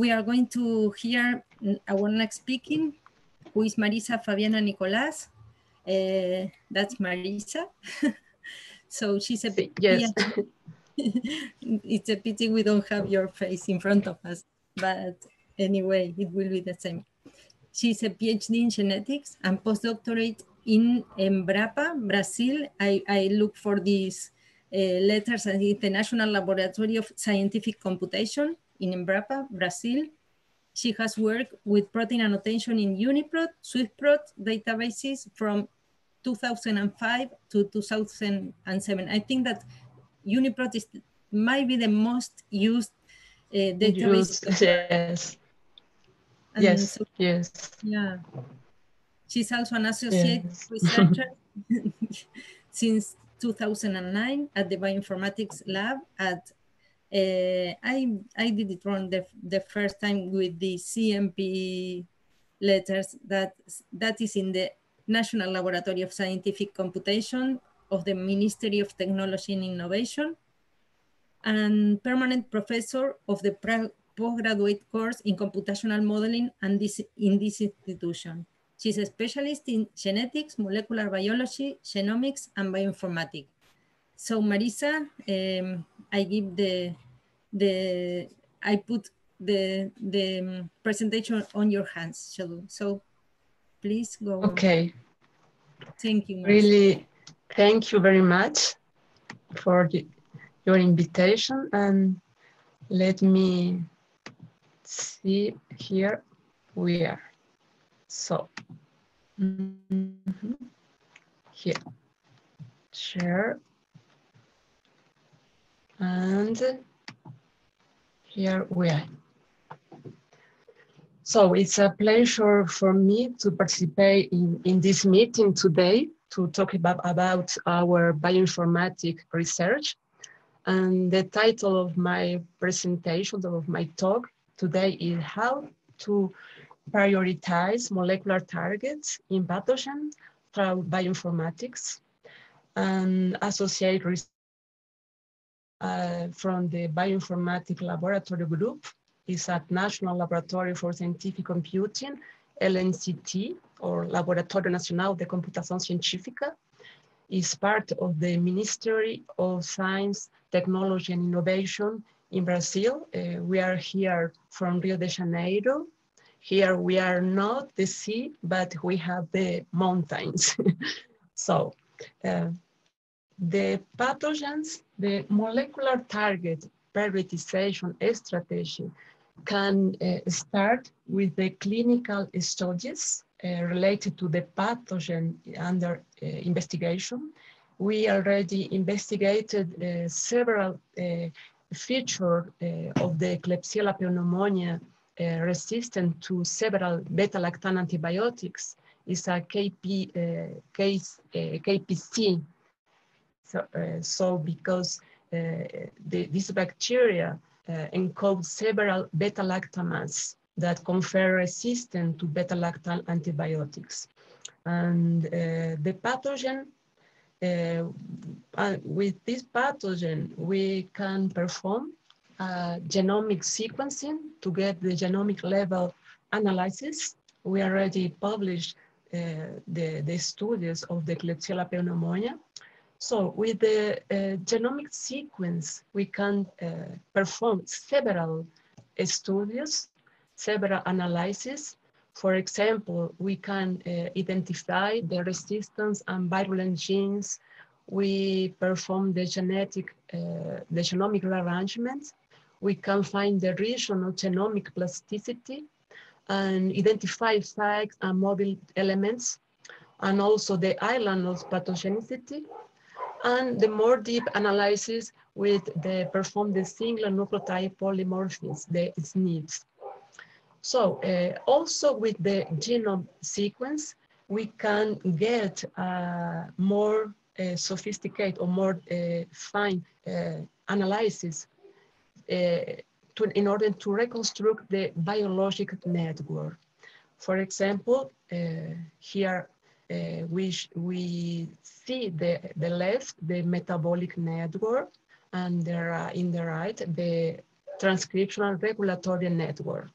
we are going to hear our next speaking, who is Marisa Fabiana Nicolas. Uh, that's Marisa. so she's a yes. it's a pity we don't have your face in front of us, but anyway, it will be the same. She's a PhD in genetics and postdoctorate in Embrapa, Brazil. I, I look for these uh, letters at the National Laboratory of Scientific Computation in Embrapa, Brazil. She has worked with protein annotation in UniProt, SwiftProt databases from 2005 to 2007. I think that UniProt is might be the most used uh, database. Used, yes. And yes. So, yes. Yeah. She's also an associate yes. researcher since 2009 at the Bioinformatics Lab at uh, I, I did it wrong the, the first time with the CMP letters that, that is in the National Laboratory of Scientific Computation of the Ministry of Technology and Innovation and permanent professor of the postgraduate course in computational modeling and this, in this institution. She's a specialist in genetics, molecular biology, genomics, and bioinformatics. So Marisa, um, I give the, the, I put the, the presentation on your hands, so, so please go Okay. On. Thank you. Marisa. Really, thank you very much for the, your invitation and let me see here we are. So, mm -hmm. here, share and here we are. So it's a pleasure for me to participate in, in this meeting today to talk about, about our bioinformatic research. And the title of my presentation, of my talk today is how to prioritize molecular targets in pathogens through bioinformatics and associate research uh, from the Bioinformatics Laboratory Group. is at National Laboratory for Scientific Computing, LNCT, or Laboratorio Nacional de Computação Científica, is part of the Ministry of Science, Technology and Innovation in Brazil. Uh, we are here from Rio de Janeiro. Here we are not the sea, but we have the mountains. so uh, the pathogens, the molecular target prioritization strategy can uh, start with the clinical studies uh, related to the pathogen under uh, investigation. We already investigated uh, several uh, features uh, of the Klebsiella pneumoniae resistant to several beta-lactam antibiotics. It's a KP, case, KPC so, uh, so because uh, the, this bacteria uh, encode several beta-lactamases that confer resistance to beta-lactam antibiotics. And the pathogen uh, with this pathogen, we can perform uh, genomic sequencing to get the genomic level analysis. We already published uh, the, the studies of the Klebsiella pneumoniae so with the uh, genomic sequence, we can uh, perform several studies, several analyses. For example, we can uh, identify the resistance and virulent genes. We perform the genetic, uh, the genomic rearrangement. We can find the regional genomic plasticity and identify sites and mobile elements, and also the island of pathogenicity and the more deep analysis with the perform the single nucleotide polymorphism, the SNPs. So uh, also with the genome sequence, we can get uh, more uh, sophisticated or more uh, fine uh, analysis uh, to, in order to reconstruct the biologic network. For example, here uh, we, we see the, the left, the metabolic network, and there are in the right, the transcriptional regulatory network.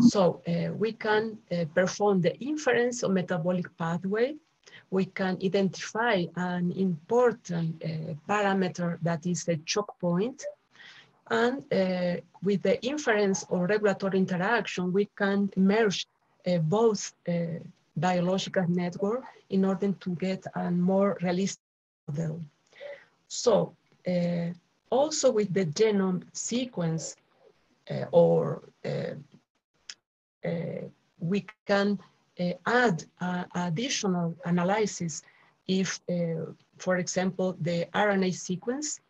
So uh, we can uh, perform the inference of metabolic pathway. We can identify an important uh, parameter that is a choke point. And uh, with the inference or regulatory interaction, we can merge uh, both uh, biological network in order to get a more realistic model. So also with the genome sequence or uh, we can uh, add uh, additional analysis if, for example, the RNA sequence,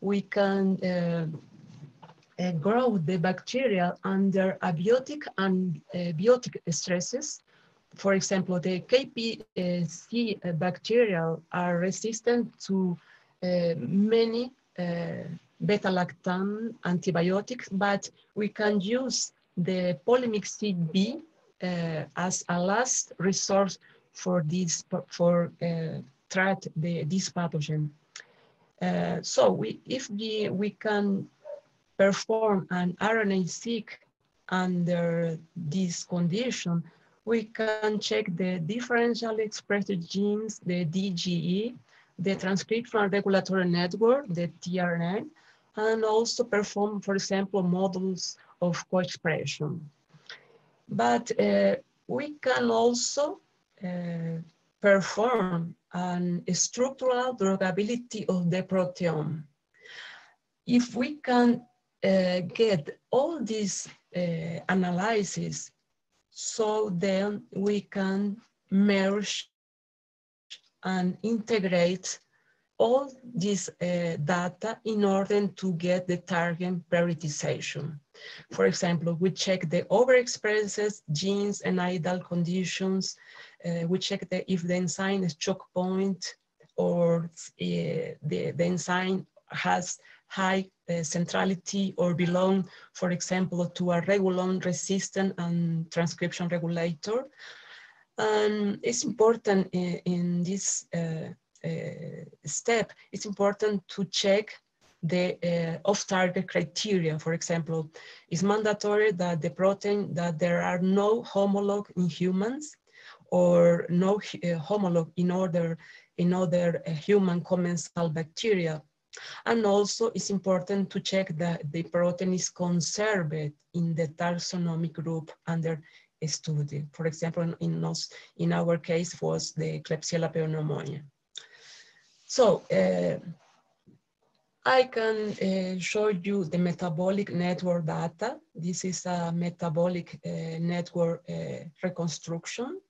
we can uh, grow the bacteria under abiotic and uh, biotic stresses. For example, the KPC bacteria are resistant to uh, many beta-lactam antibiotics, but we can use the polymyxid B uh, as a last resource for this for uh, treat the this pathogen. Uh, so we, if we, we can perform an RNA-seq under this condition, we can check the differentially expressed genes, the DGE, the transcriptional regulatory network, the TRN, and also perform, for example, models of co-expression. But uh, we can also uh, perform an structural drugability of the proteome. If we can uh, get all these uh, analyses, so then we can merge and integrate all this uh, data in order to get the target prioritization. For example, we check the overexpresses genes and idle conditions. Uh, we check the, if the enzyme is choke point or uh, the, the enzyme has high centrality or belong, for example, to a regulon resistant and transcription regulator. And it's important in, in this uh, uh, step, it's important to check the uh, off-target criteria. For example, it's mandatory that the protein, that there are no homolog in humans or no uh, homolog in order in other uh, human commensal bacteria. And also it's important to check that the protein is conserved in the taxonomic group under study. For example, in, in our case was the Klebsiella pneumonia. So uh, I can uh, show you the metabolic network data. This is a metabolic uh, network uh, reconstruction.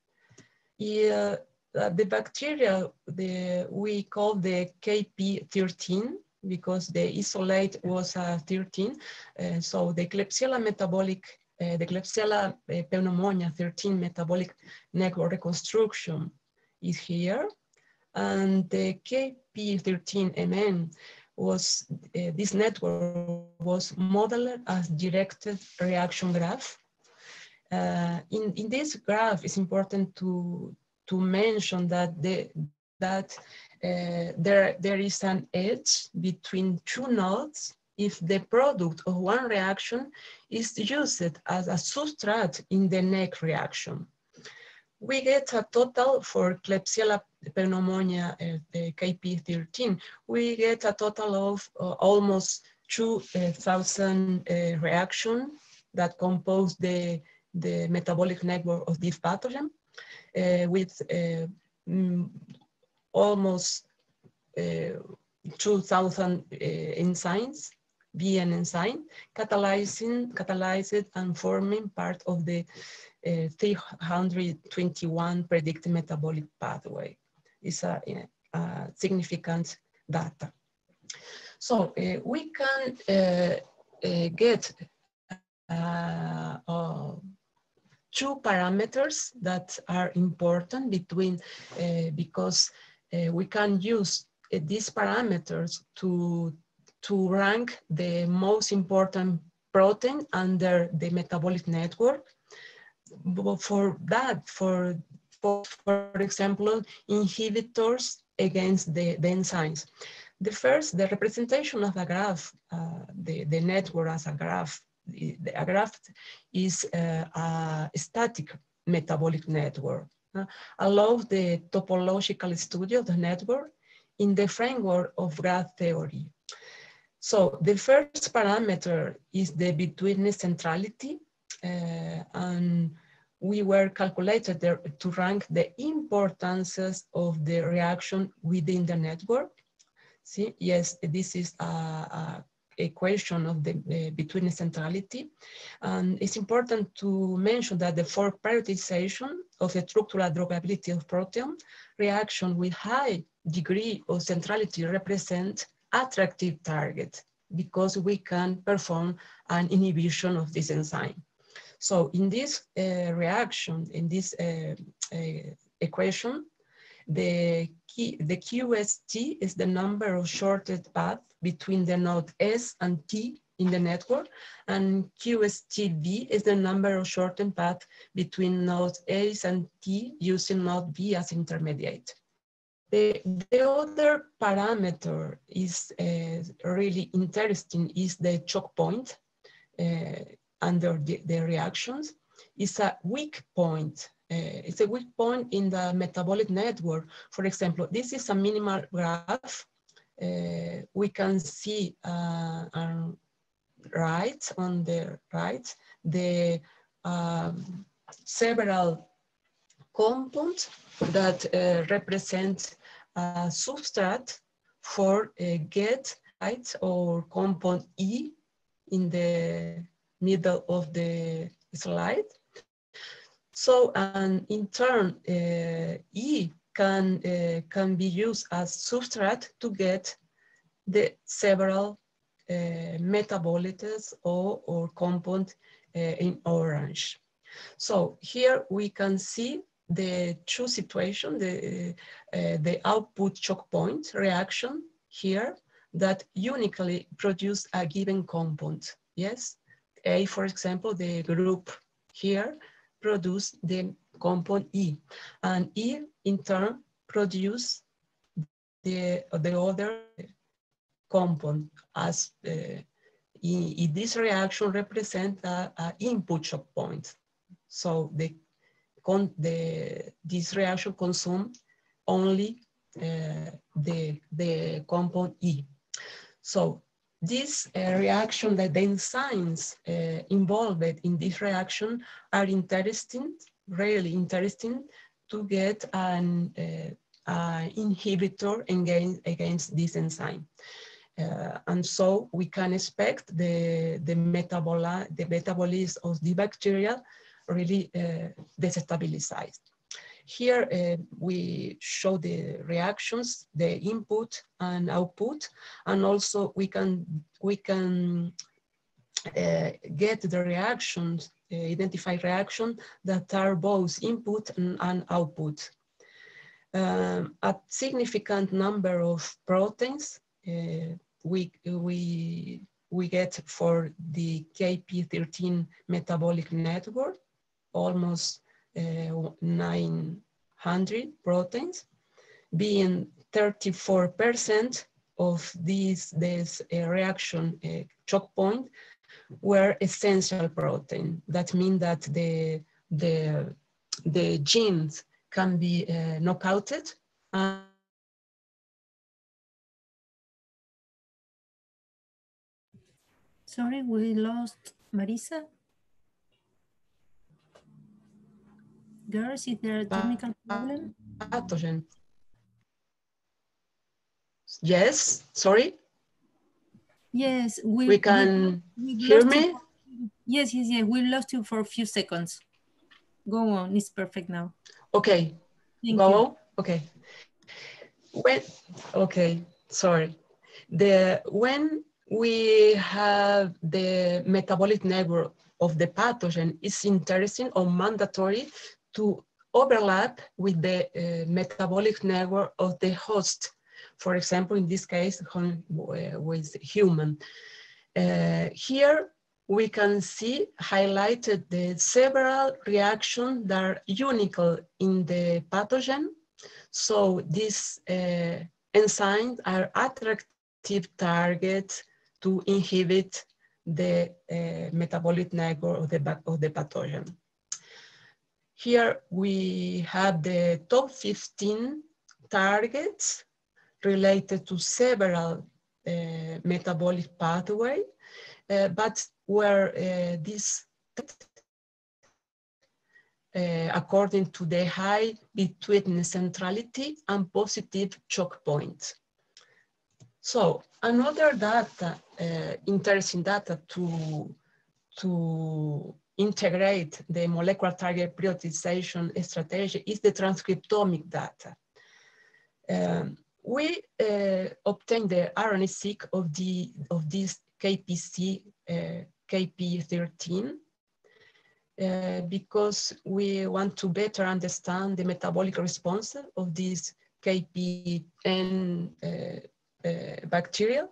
Yeah, uh, the bacteria the, we call the KP13 because the isolate was a 13. Uh, so the Klebsiella metabolic, uh, the Klebsiella pneumonia 13 metabolic network reconstruction is here. And the KP13MN was, uh, this network was modeled as directed reaction graph. Uh, in, in this graph, it's important to, to mention that, the, that uh, there, there is an edge between two nodes if the product of one reaction is used as a substrate in the next reaction. We get a total for Klebsiella pneumonia uh, KP13, we get a total of uh, almost 2,000 uh, reactions that compose the, the metabolic network of this pathogen with mm, almost 2,000 enzymes BN enzyme, catalyzing, catalyzed and forming part of the uh, 321 predicted metabolic pathway is a, a significant data. So uh, we can uh, uh get uh, uh, two parameters that are important between uh, because uh, we can use uh, these parameters to to rank the most important protein under the metabolic network. But for that, for for, for example, inhibitors against the, the enzymes. the first, the representation of a graph, uh, the, the network as a graph, the, graph is uh, a static metabolic network, uh, allows the topological study of the network in the framework of graph theory. So the first parameter is the betweenness centrality, uh, and we were calculated there to rank the importances of the reaction within the network. See, yes, this is a, a equation of the uh, betweenness centrality. And it's important to mention that the for prioritization of the structural druggability of protein reaction with high degree of centrality represent attractive target because we can perform an inhibition of this enzyme. So in this uh, reaction, in this uh, uh, equation, the, key, the QST is the number of shorted paths between the node S and T in the network, and QSTV is the number of shortened paths between nodes S and T using node B as intermediate. The, the other parameter is uh, really interesting is the choke point uh, under the, the, reactions. It's a weak point. Uh, it's a weak point in the metabolic network. For example, this is a minimal graph. Uh, we can see uh, on right, on the right, the um, several compounds that uh, represent a substrate for a get right or compound E in the middle of the slide. So, and in turn, uh, E can, uh, can be used as substrate to get the several uh, metabolites or, or compound in orange. So here we can see the two situation, the, uh, the output choke point reaction here that uniquely produce a given compound. Yes, A, for example, the group here produce the compound E, and E in turn produce the, the other compound as uh, this reaction represent a, a input point. So the con the, this reaction consume only uh, the, the compound E. So this uh, reaction that the enzymes uh, involved in this reaction are interesting, really interesting to get an uh, inhibitor against, against this enzyme. Uh, and so we can expect the, the, metaboli the metabolism of the bacteria really uh, destabilized. Here uh, we show the reactions, the input and output, and also we can we can uh, get the reactions, uh, identify reactions that are both input and, and output. Um, a significant number of proteins uh, we we we get for the KP13 metabolic network almost 900 proteins, being 34% of these, this uh, reaction uh, choke point were essential protein. That means that the, the, the genes can be uh, knockouted Sorry, we lost Marisa. Girls, is there a technical ah, ah, problem? Pathogen. Yes, sorry? Yes, we, we can we, we hear me? You. Yes, yes, yes. We lost you for a few seconds. Go on, it's perfect now. Okay, Thank go you. on. Okay. When, okay, sorry. The, when we have the metabolic network of the pathogen is interesting or mandatory to overlap with the uh, metabolic network of the host. For example, in this case, uh, with human. Uh, here, we can see highlighted the several reactions that are unique in the pathogen. So this uh, enzymes are attractive targets to inhibit the uh, metabolic network of the, of the pathogen. Here we have the top 15 targets related to several uh, metabolic pathway, uh, but where uh, this uh, according to the high between centrality and positive choke point. So another data, uh, interesting data to, to integrate the molecular target prioritization strategy is the transcriptomic data. Um, we uh, obtained the RNA-seq of, the, of this KPC uh, KP13 uh, because we want to better understand the metabolic response of this KPN uh, uh, bacteria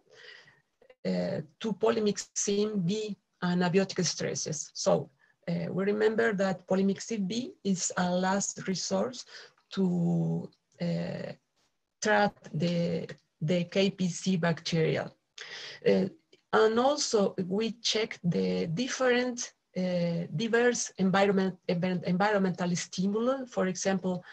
uh, to polymyxin B and abiotic stresses. So uh, we remember that polymyxin B is a last resource to uh, track the, the KPC bacteria. and also we check the different uh, diverse environment, environmental stimuli, for example,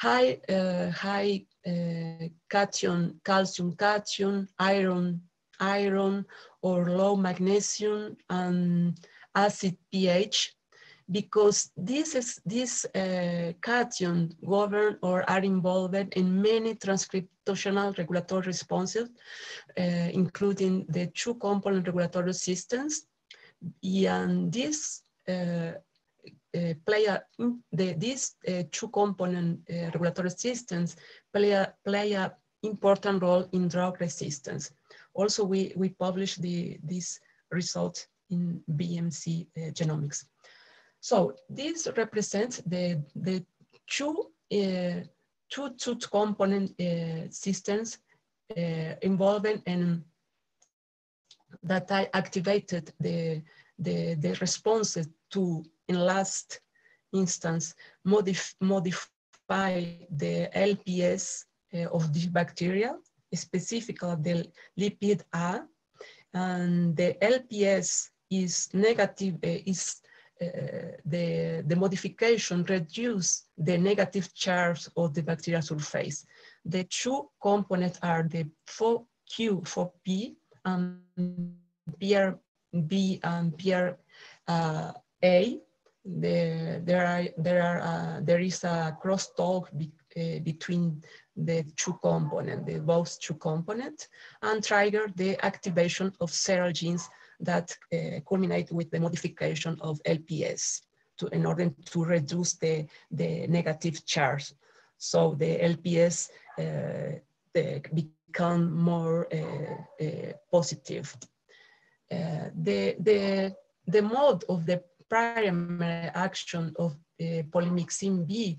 high, uh, high uh, cation, calcium cation, iron, iron, or low magnesium and acid pH, because this is this uh, cation govern or are involved in many transcriptional regulatory responses, uh, including the two component regulatory systems and this uh, uh, play a, the, these uh, two component uh, regulatory systems play a, play a important role in drug resistance. Also, we, we published the, this result in BMC uh, genomics. So this represents the, the two, uh, two, component systems involving in that I activated the, the, the responses to, in last instance, modif modify the LPS uh, of this bacteria, specifically the lipid A, and the LPS is negative, uh, is uh, the, the modification reduce the negative charge of the bacterial surface. The two components are the 4Q, 4P, and PRB and uh, The, there are there are uh, there is a crosstalk be, uh, between the two components, the both two components, and trigger the activation of several genes that uh, culminate with the modification of LPS to, in order to reduce the, the negative charge. So the LPS uh, become more uh, uh, positive. Uh, the, the, the mode of the primary action of polymyxin B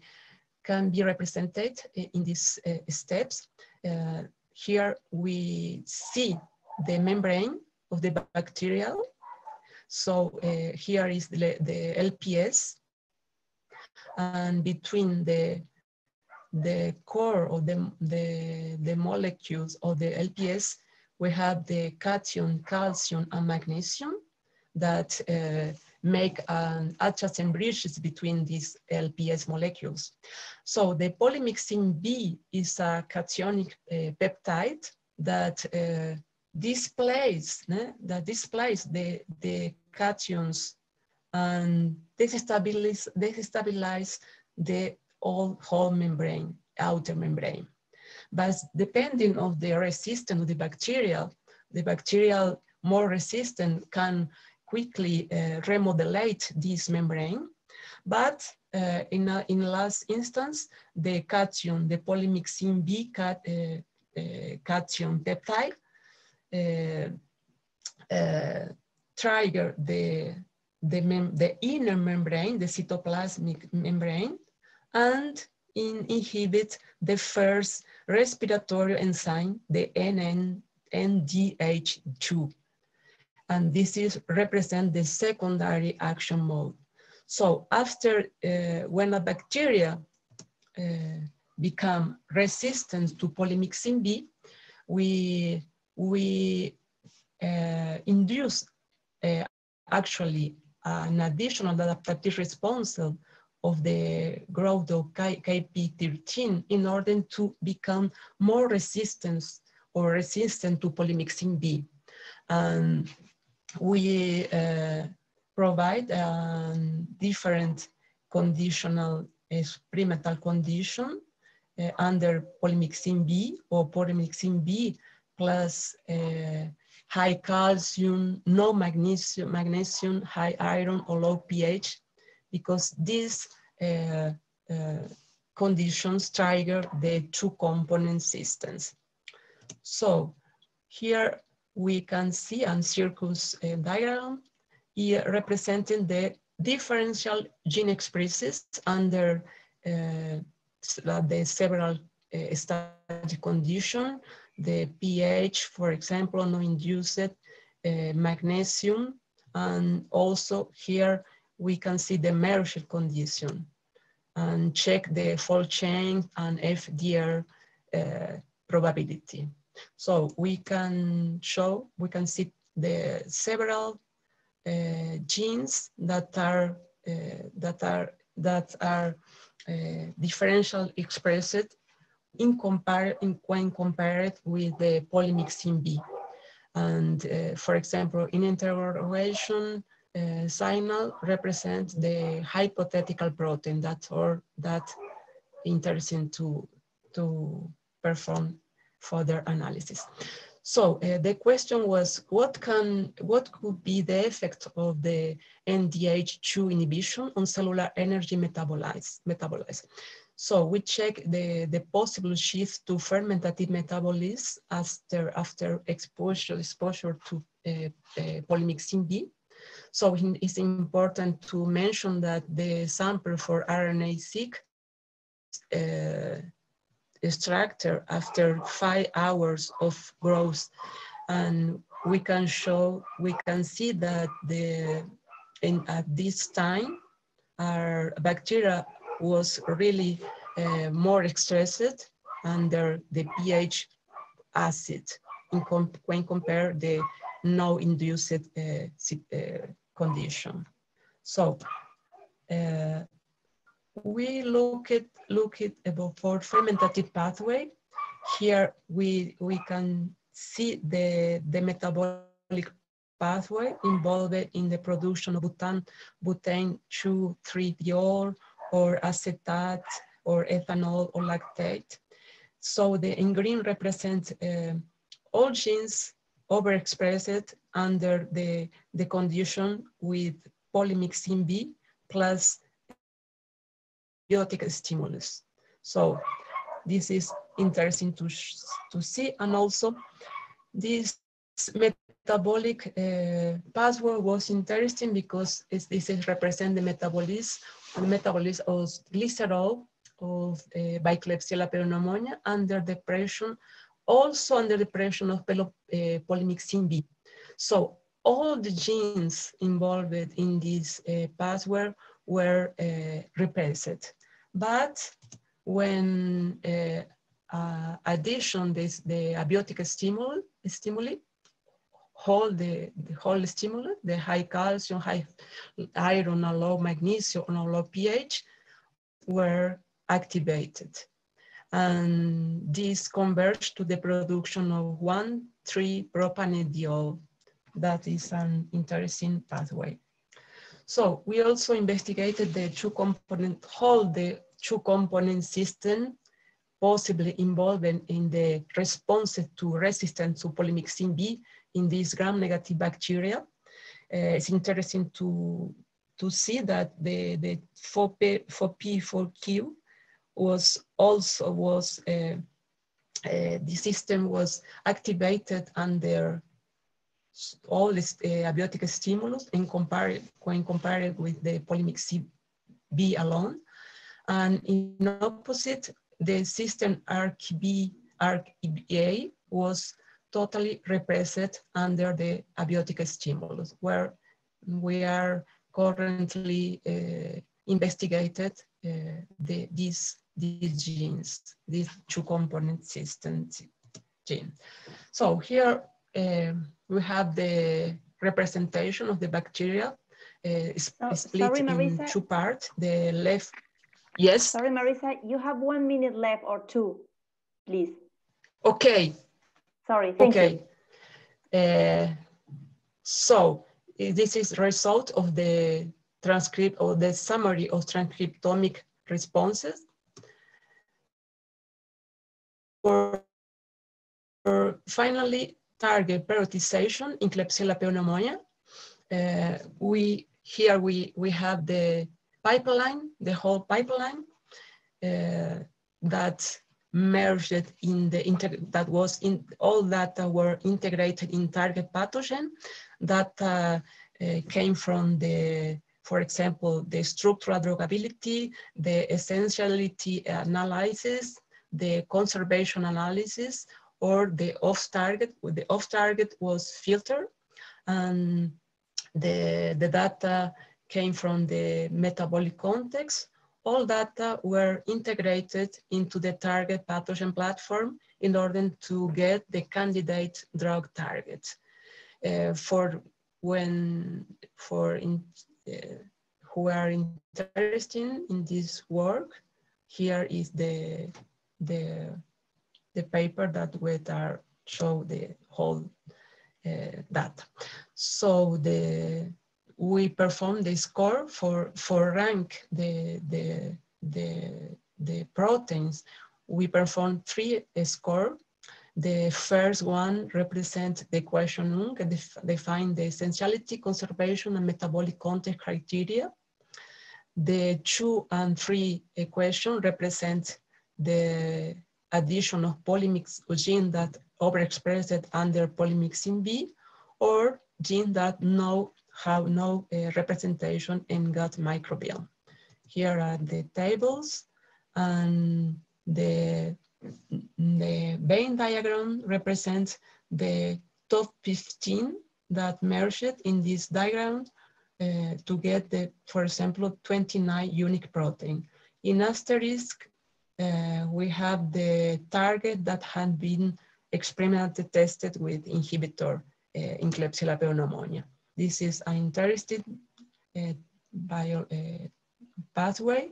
can be represented in these steps. here we see the membrane of the bacterial. So uh, here is the, the, LPS and between the the core of the, the, the molecules of the LPS, we have the cation, calcium, and magnesium that uh, make an adjacent bridges between these LPS molecules. So the polymyxin B is a cationic uh, peptide that uh, displays that displays the, the cations and destabilize, destabilize the all whole membrane, outer membrane. But depending of the resistance of the bacterial, the bacterial more resistant can quickly uh, this membrane. But uh, in, in last instance, the cation, the polymyxin B cat, uh, uh cation peptide, trigger the, the, the inner membrane, the cytoplasmic membrane, and in inhibit the first respiratory enzyme, the NN, NDH2. And this is represent the secondary action mode. So after, uh, when a bacteria uh, become resistant to polymyxin B, we, we uh, induce uh, actually an additional adaptive response of the growth of KP13 in order to become more resistant or resistant to polymyxin B. And we uh, provide um, different conditional experimental condition uh, under polymyxin B or polymyxin B plus uh, high calcium, no magnesium, magnesium, high iron or low pH, because these uh, conditions trigger the two component systems. So here we can see a circus diagram here representing the differential gene expresses under uh, the several uh, static condition, the pH, for example, no-induced uh, magnesium, and also here we can see the Mercier condition and check the fold chain and FDR uh, probability. So we can show, we can see the several uh, genes that are uh, that are that are uh, differential expressed in compare in when compared with the polymyxin B. And uh, for example, in interrogation, uh, signal represents the hypothetical protein that or that interesting to to perform further analysis. So uh, the question was, what can, what could be the effect of the NDH2 inhibition on cellular energy metabolites? metabolites? So we check the, the possible shift to fermentative metabolism after, after exposure, exposure to uh, uh, polymyxin B. So it's important to mention that the sample for RNA-seq uh, structure after five hours of growth. And we can show, we can see that the in, at this time, our bacteria was really uh, more stressed under the pH acid com when compared the no induced uh, uh, condition. So uh, we look at look at about for fermentative pathway. Here we we can see the the metabolic pathway involved in the production of butane, butane 2,3-diol or acetate or ethanol or lactate. So the in green represents uh, all genes overexpressed under the, the condition with polymyxin B plus biotic stimulus. So this is interesting to, to see. And also this metabolic uh, pathway was interesting because this is represent the metabolism, the metabolism of glycerol of uh, Klebsiella pneumonia under depression, also under depression of uh, polymyxin B. So all the genes involved in this uh, pathway were uh, repressed. But when uh, uh, addition this the abiotic stimuli, stimuli hold the, the whole stimulus, the high calcium, high iron, or low magnesium, or low pH, were activated. And this converged to the production of 1,3-propanediol. That is an interesting pathway. So we also investigated the two component, whole the two component system possibly involved in the response to resistance to polymyxin B in these gram-negative bacteria. Uh, it's interesting to, to see that the, the 4P, 4P, 4Q was also was, uh, uh, the system was activated under all this uh, abiotic stimulus in compare, when compared with the polymyxin B alone. And in opposite, the system ARC-B, ARC-A was totally repressed under the abiotic stimulus, where we are currently uh, investigated uh, the, this these genes, these two component system gene. So here uh, we have the representation of the bacteria uh, oh, split sorry, in two parts. The left, yes. Sorry, Marisa, you have one minute left or two, please. Okay. Sorry, thank okay. you. Uh, so this is result of the transcript or the summary of transcriptomic responses. For, for finally, target prioritization in Klebsiella pneumoniae. Uh, we here we we have the pipeline, the whole pipeline uh, that merged in the that was in all data were integrated in target pathogen that uh, uh, came from the for example, the structural drugability, the essentiality analysis, the conservation analysis, or the off-target. The off-target was filtered, and the, the data came from the metabolic context. All data were integrated into the target pathogen platform in order to get the candidate drug target. Uh, for when for in, uh, who are interested in this work, here is the the the paper that we are show the whole uh, data. So the we perform the score for for rank the the the the proteins. We perform three uh, score the first one represents the Ung and define the essentiality, conservation, and metabolic context criteria. The two and three uh, equation represent the addition of polymix gene that overexpressed under polymyxin B or gene that no, have no uh, representation in gut microbiome. Here are the tables and the the Venn diagram represents the top 15 that merged in this diagram uh, to get the, for example, 29 unique protein. In asterisk, uh, we have the target that had been experimentally tested with inhibitor uh, in Klebsiella pneumoniae. This is an interesting uh, bio, uh, pathway,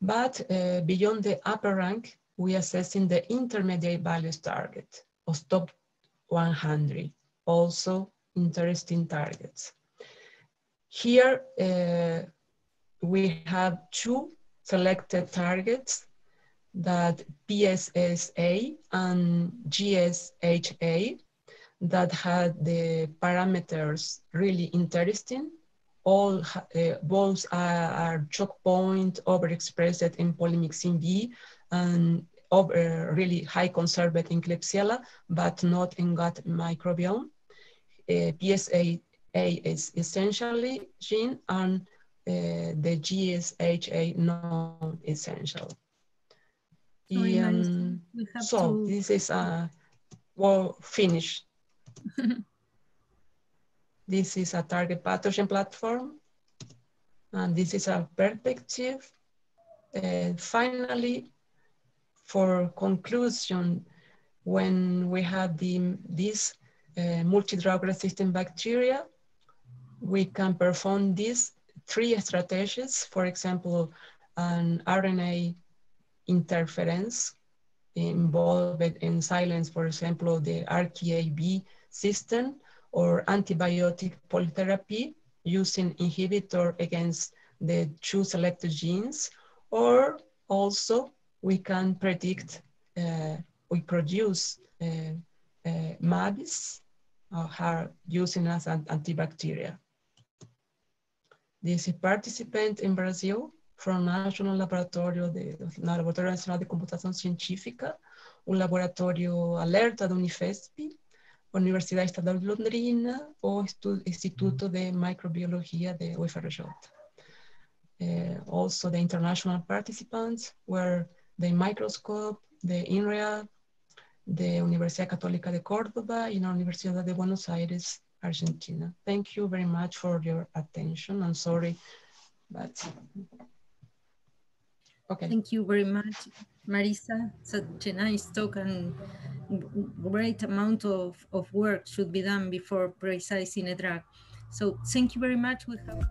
but uh, beyond the upper rank, we assessing the intermediate values target of top 100, also interesting targets. Here uh, we have two selected targets that PSSA and GSHA that had the parameters really interesting. All uh, both are, are choke point overexpressed in polymyxin B and over, really high conserved in Klebsiella, but not in gut microbiome. Uh, PSA is essentially gene and uh, the GSHA non-essential. Um, so to... this is a well finished. this is a target pathogen platform, and this is a perspective. And finally, for conclusion, when we have the, these uh, multi-drug resistant bacteria, we can perform these three strategies. For example, an RNA interference involved in silence, for example, the RKAB system or antibiotic polytherapy using inhibitor against the two selected genes, or also we can predict, uh, we produce uh, uh, MABs are using as an antibacterial. This is participant in Brazil from National Laboratório de, Laboratório Nacional de Computação Científica, o laboratório alerta da Unifesp, Universidade Estadual de Londrina ou Instituto de Microbiologia de UFRJ. Uh, also the international participants were the microscope, the INREA, the Universidad Católica de Córdoba and la Universidad de Buenos Aires, Argentina. Thank you very much for your attention. I'm sorry, but... Okay. Thank you very much, Marisa, such a nice talk and great amount of, of work should be done before precising a drug. So thank you very much. We have